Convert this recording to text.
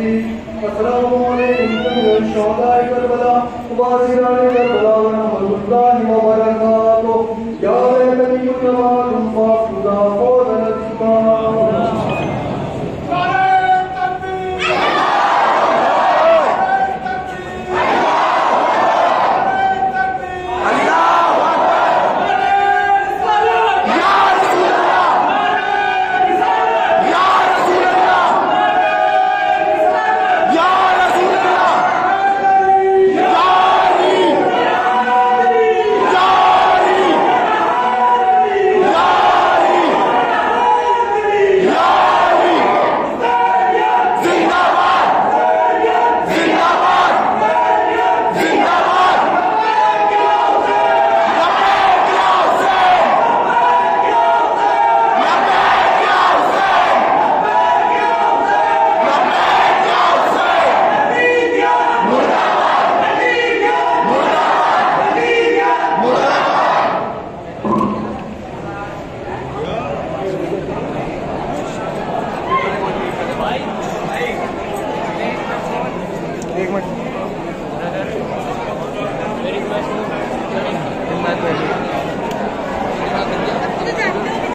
السلام عليكم شهداء كربلاء وبازران كربلاء